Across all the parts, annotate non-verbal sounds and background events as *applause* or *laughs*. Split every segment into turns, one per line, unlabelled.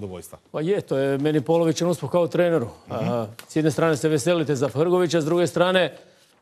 zadovoljstva.
Pa je, to je meni polovičan uspjeh kao treneru. A, s jedne strane se veselite za Hrgovića, s druge strane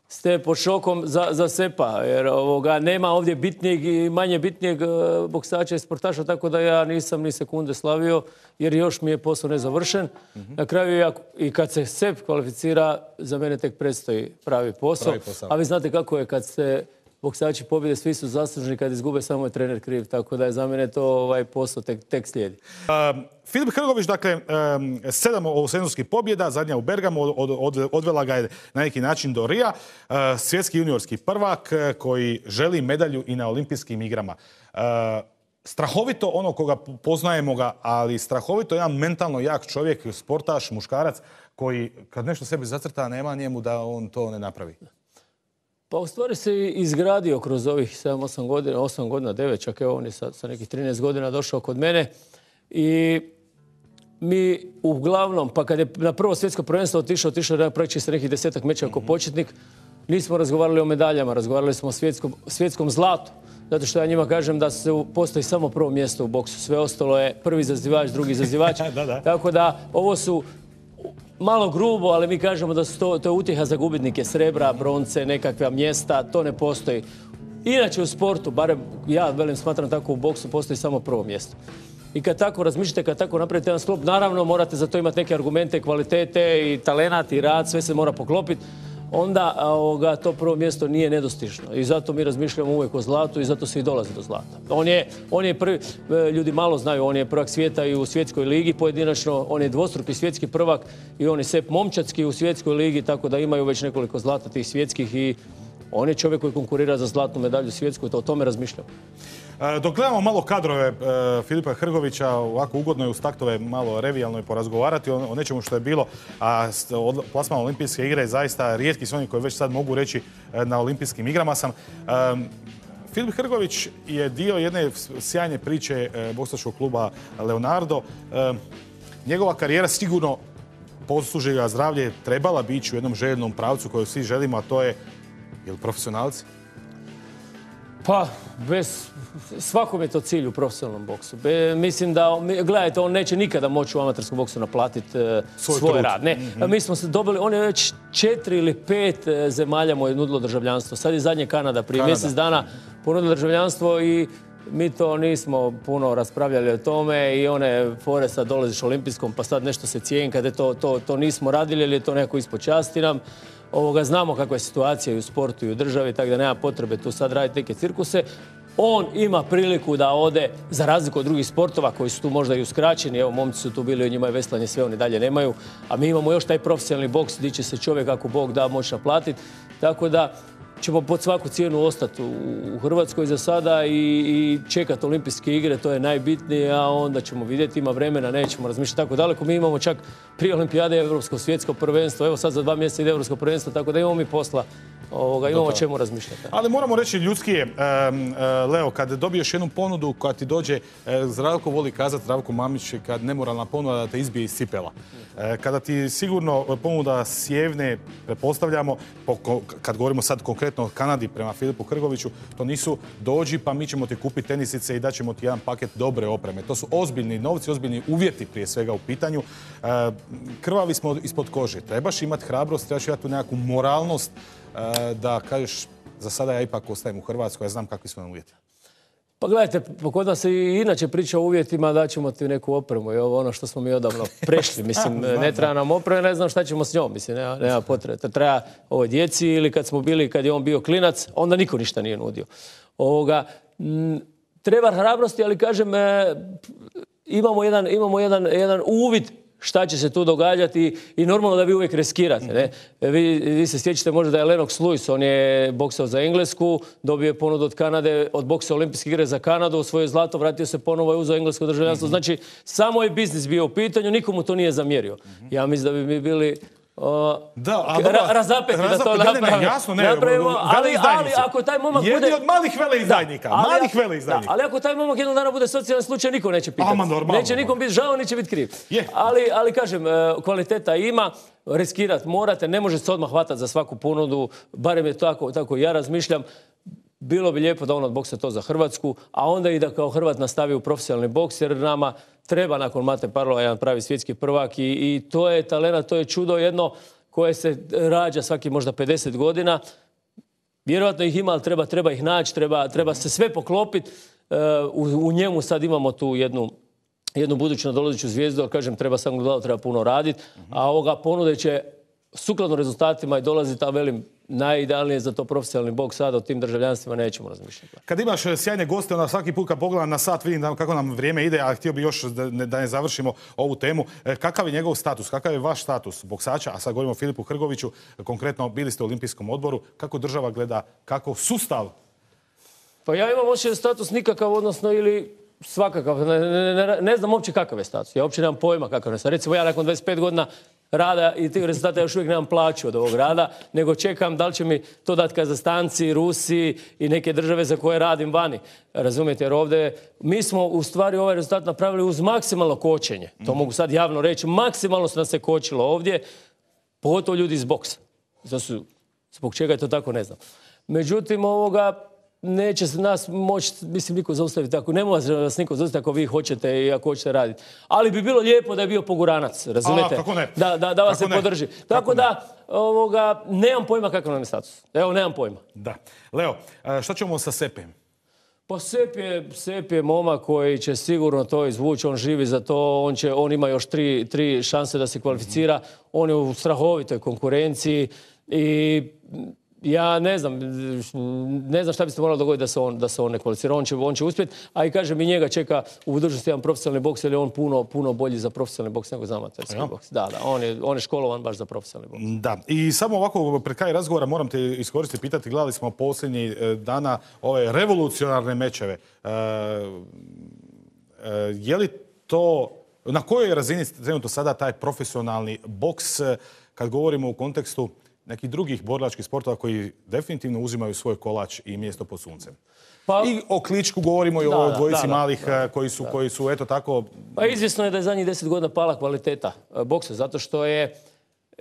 ste pod šokom za, za Sepa, jer ovoga, nema ovdje bitnijeg i manje bitnijeg e, boksača i sportaša, tako da ja nisam ni sekunde slavio, jer još mi je posao nezavršen. Na kraju ja- i kad se Sep kvalificira, za mene tek predstoji pravi posao.
Pravi posao.
A vi znate kako je kad se boksači pobjede, svi su zaslužni, kad izgube samo je trener kriv, tako da je za mene to ovaj posao tek, tek slijedi.
Um, Filip Hrgović, dakle, um, sedam ovosezonskih pobjeda, zadnja u Bergamu, od, od- odvela ga je na neki način do Rija. Uh, svjetski juniorski prvak uh, koji želi medalju i na olimpijskim igrama. Uh, strahovito ono koga poznajemo ga, ali strahovito jedan mentalno jak čovjek, sportaš, muškarac, koji kad nešto sebi zacrta nema njemu da on to ne napravi.
Pa u stvari se izgradio kroz ovih 7-8 godina, 8 godina, 9, čak evo on je sa, sa nekih 13 godina došao kod mene. I mi uglavnom, pa kad je na prvo svjetsko prvenstvo otišao, otišao da praktički sa nekih desetak mečeva kao početnik, nismo razgovarali o medaljama, razgovarali smo o svjetskom, svjetskom zlatu. Zato što ja njima kažem da se postoji samo prvo mjesto u boksu. Sve ostalo je prvi zazivač, drugi zazivač. *laughs*
Da, da.
Tako da ovo su malo grubo, ali mi kažemo da su to, je utjeha za gubitnike srebra, bronce, nekakva mjesta, to ne postoji. Inače u sportu, barem ja velim smatram tako u boksu, postoji samo prvo mjesto. I kad tako razmišljate, kad tako napravite jedan sklop, naravno morate za to imati neke argumente, kvalitete i talenat i rad, sve se mora poklopiti. Onda ovoga, to prvo mjesto nije nedostižno. I zato mi razmišljamo uvijek o zlatu i zato se i dolazi do zlata. On je, on je prvi, e, ljudi malo znaju, on je prvak svijeta i u svjetskoj ligi pojedinačno, on je dvostruki svjetski prvak i on je Sep Momčacki u svjetskoj ligi, tako da imaju već nekoliko zlata tih svjetskih i on je čovjek koji konkurira za zlatnu medalju svjetsku, to o tome razmišljamo.
E, Dok gledamo malo kadrove e, Filipa Hrgovića, ovako ugodno je uz taktove malo revijalno je porazgovarati o, nečemu što je bilo, a plasman olimpijske igre je zaista rijetki su oni koji već sad mogu reći e, na olimpijskim igrama sam. Filip Hrgović je dio jedne sjajne priče boksačkog kluba Leonardo. Njegova karijera sigurno posluži ga zdravlje, trebala bi ići u jednom željenom pravcu koju svi želimo, a to je, jel profesionalci?
Pa, bez, svakom je to cilj u profesionalnom boksu. Be- mislim da, gledajte, on neće nikada moći u amaterskom boksu naplatiti e,
Svoj
rad. Ne, mi smo se dobili, on je već četiri ili pet e, zemalja mu je nudilo državljanstvo. Sad je zadnje Kanada, prije
Kanada.
mjesec dana ponudilo državljanstvo i mi to nismo puno raspravljali o tome i one fore sad dolaziš olimpijskom pa sad nešto se cijeni kada to, to, to nismo radili ili je to neko ispod časti nam. Ovoga, znamo kakva je situacija i u sportu i u državi, tako da nema potrebe tu sad raditi neke cirkuse. On ima priliku da ode, za razliku od drugih sportova koji su tu možda i uskraćeni, evo momci su tu bili, njima je veslanje, sve oni dalje nemaju, a mi imamo još taj profesionalni boks gdje će se čovjek ako Bog da moći naplatiti. Tako da ćemo pod svaku cijenu ostati u Hrvatskoj za sada i, i čekati olimpijske igre, to je najbitnije, a onda ćemo vidjeti, ima vremena, nećemo razmišljati tako daleko. Mi imamo čak prije olimpijade Europsko svjetsko prvenstvo, evo sad za dva mjeseca ide Europsko prvenstvo, tako da imamo mi posla, ovoga, imamo o čemu razmišljati.
Ali moramo reći ljudski je, e, Leo, kad dobiješ jednu ponudu kad ti dođe, e, Zdravko voli kazati, Zdravko Mamić, kad nemoralna ponuda da te izbije iz cipela. E, Kada ti sigurno ponuda sjevne, ko- kad govorimo sad konkretno o Kanadi prema Filipu Hrgoviću, to nisu dođi pa mi ćemo ti kupiti tenisice i daćemo ti jedan paket dobre opreme. To su ozbiljni novci, ozbiljni uvjeti prije svega u pitanju. Krvavi smo ispod kože. Trebaš imati hrabrost, trebaš imati tu nekakvu moralnost da kažeš za sada ja ipak ostajem u Hrvatskoj, ja znam kakvi su nam uvjeti.
Pa gledajte, kod nas se i inače priča o uvjetima da ćemo ti neku opremu i ovo ono što smo mi odavno *laughs* prešli. Mislim, ne treba nam oprema, ne znam šta ćemo s njom. Mislim, nema, nema potrebe. To treba ovoj djeci ili kad smo bili, kad je on bio klinac, onda niko ništa nije nudio. Ovoga, m, treba hrabrosti, ali kažem, e, imamo jedan, imamo jedan, jedan uvid šta će se tu događati i normalno da vi uvijek riskirate. Ne? Vi, vi se sjećate možda da je Lennox Lewis, on je boksao za Englesku, dobio je ponudu od Kanade, od boksa olimpijske igre za Kanadu, osvojio zlato, vratio se ponovo i uzeo englesko državljanstvo. Znači, samo je biznis bio u pitanju, nikomu to nije zamjerio. Ja mislim da bi mi bili o,
Da, a
ra-
dobro,
razapeti da to
razapeti, ne, ne,
napravimo.
jasno, ne,
napravimo. Ali, ali ako taj momak
Jedni
bude...
od malih veleizdajnika,
ali
malih veleizdajnika.
da, ali ako taj momak jednog dana bude socijalan slučaj, niko neće pitati.
Ama, normalno.
Neće nikom biti žao, neće biti kriv.
Je.
Ali, ali kažem, e, kvaliteta ima, riskirat morate, ne može se odmah hvatati za svaku ponudu, barem je tako, tako ja razmišljam. Bilo bi lijepo da on odboksa to za Hrvatsku, a onda i da kao Hrvat nastavi u profesionalni boks, jer nama treba nakon Mate Parlova jedan pravi svjetski prvak i, i to je talena, to je čudo jedno koje se rađa svaki možda 50 godina. Vjerojatno ih ima, ali treba, treba ih naći, treba, treba se sve poklopiti. E, u, njemu sad imamo tu jednu jednu buduću nadolazeću zvijezdu, ali kažem, treba samo gledati, treba puno raditi, a ovoga ponude će sukladno rezultatima i dolaziti, a velim, najidealnije za to profesionalni bok sada o tim državljanstvima nećemo razmišljati.
Kad imaš e, sjajne goste, onda svaki put kad pogledam na sat vidim da, kako nam vrijeme ide, a htio bi još da ne, da ne završimo ovu temu. E, Kakav je njegov status? Kakav je vaš status boksača? A sad govorimo o Filipu Hrgoviću. Konkretno, bili ste u olimpijskom odboru. Kako država gleda, kako sustav
Pa ja imam osjećaj status nikakav, odnosno ili svakakav. Ne, ne, ne, ne znam uopće kakav je status. Ja uopće nemam pojma kakav je status. Recimo ja nakon 25 godina rada i tih rezultata još uvijek nemam plaću od ovog rada, nego čekam da li će mi to dati Kazastanci, Rusi i neke države za koje radim vani. Razumijete, jer ovdje mi smo u stvari ovaj rezultat napravili uz maksimalno kočenje. To mogu sad javno reći. Maksimalno se nas se kočilo ovdje, pogotovo ljudi iz boksa. Zbog čega je to tako, ne znam. Međutim, ovoga, neće se nas moći, mislim, niko zaustaviti ako ne može vas niko zaustaviti ako vi hoćete i ako hoćete raditi. Ali bi bilo lijepo da je bio poguranac, razumijete?
kako ne?
Da, da, da vas
Kako
se
ne?
podrži.
Kako
Tako
ne?
da, ovoga, nemam pojma kakav nam je status. Evo, nemam pojma.
Da. Leo, šta ćemo sa Sepem?
Pa Sep je, Sep je momak koji će sigurno to izvući, on živi za to, on, će, on ima još tri, tri šanse da se kvalificira, on je u strahovitoj konkurenciji i ja ne znam, ne znam šta bi se moralo dogoditi da se on, da se on ne kvalificira. On će, on će uspjeti, a i kažem i njega čeka u budućnosti jedan profesionalni boks jer je on puno, puno bolji za profesionalni boks nego za amaterski
Ja.
boks. Da, da, on je, on je školovan baš za profesionalni boks.
Da, i samo ovako pred kraj razgovora moram te iskoristiti pitati, gledali smo posljednjih e, dana ove revolucionarne mečeve. E, e, je li to, na kojoj razini trenutno sada taj profesionalni boks kad govorimo u kontekstu nekih drugih borilačkih sportova koji definitivno uzimaju svoj kolač i mjesto pod suncem?
Pa-
I o Kličku govorimo i
Da,
o dvojici
da, da,
malih e, koji, su, koji su eto tako
Pa izvjesno je da je zadnjih deset godina pala kvaliteta e, boksa, zato što je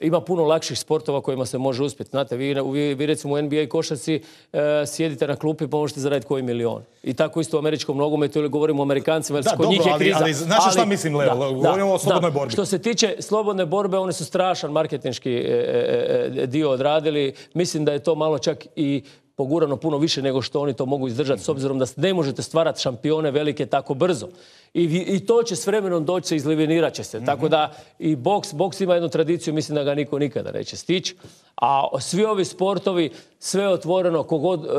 ima puno lakših sportova kojima se može uspjeti. Znate, vi, vi, vi recimo u NBA košarci e, sjedite na klupi pa možete zaraditi koji milion. I tako isto u američkom nogometu ili govorimo o Amerikancima, jer
Da,
kod
dobro,
njih je
ali-
kriza.
ali znaš šta mislim, Leo? Govorimo o slobodnoj borbi.
Što se tiče slobodne borbe, one su strašan marketinški e, e, e, dio odradili. Mislim da je to malo čak i pogurano puno više nego što oni to mogu izdržati s obzirom da ne možete stvarati šampione velike tako brzo. I, i to će s vremenom doći se, izlivenirat će se. Tako da i boks, boks ima jednu tradiciju, mislim da ga niko nikada neće stići. A svi ovi sportovi, sve otvoreno, kogod e,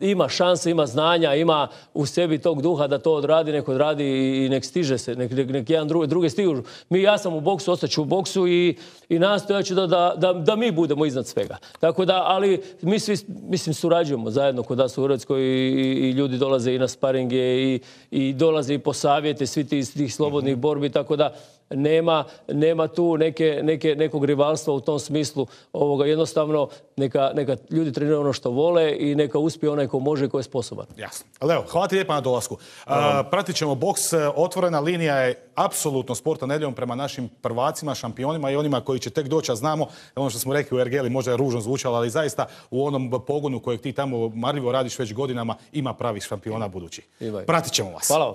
e, ima šanse, ima znanja, ima u sebi tog duha da to odradi, nek odradi i nek stiže se, nek, nek, nek jedan drugi, drugi stižu. Mi, ja sam u boksu, ostaću u boksu i, i nastojat ću da, da, da, da mi budemo iznad svega. Tako da, ali mi svi, mislim, surađujemo zajedno kod nas u Hrvatskoj i, i- ljudi dolaze i na sparinge i, i dolaze i po savjete svi ti, tih slobodnih borbi, tako da nema, nema tu neke, neke, nekog rivalstva u tom smislu. Ovoga, jednostavno, neka, neka ljudi treniraju ono što vole i neka uspije onaj ko može i ko je sposoban.
Jasno. Leo, hvala ti lijepa na dolasku. A, pratit ćemo boks. Otvorena linija je apsolutno sporta nedjeljom prema našim prvacima, šampionima i onima koji će tek doći, a znamo, ono što smo rekli u Ergeli, možda je ružno zvučalo, ali zaista u onom pogonu kojeg ti tamo marljivo radiš već godinama, ima pravih šampiona budući. Pratit ćemo vas.
Hvala vam.